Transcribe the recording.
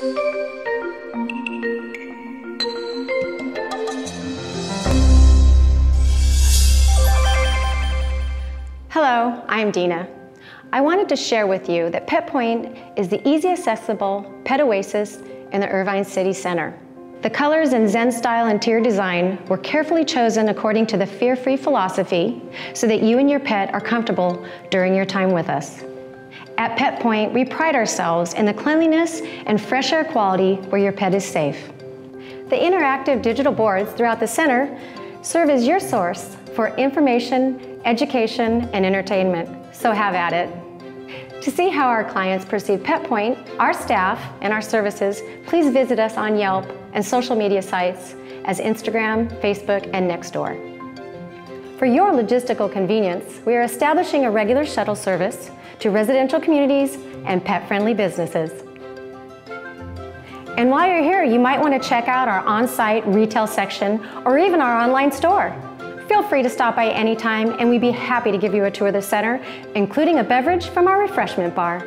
Hello, I'm Dina. I wanted to share with you that Pet Point is the easy accessible pet oasis in the Irvine City Center. The colors and Zen style interior design were carefully chosen according to the fear free philosophy so that you and your pet are comfortable during your time with us. At Pet Point, we pride ourselves in the cleanliness and fresh air quality where your pet is safe. The interactive digital boards throughout the center serve as your source for information, education, and entertainment, so have at it. To see how our clients perceive Pet Point, our staff, and our services, please visit us on Yelp and social media sites as Instagram, Facebook, and Nextdoor. For your logistical convenience, we are establishing a regular shuttle service to residential communities and pet-friendly businesses. And while you're here, you might want to check out our on-site retail section or even our online store. Feel free to stop by anytime and we'd be happy to give you a tour of the center, including a beverage from our refreshment bar.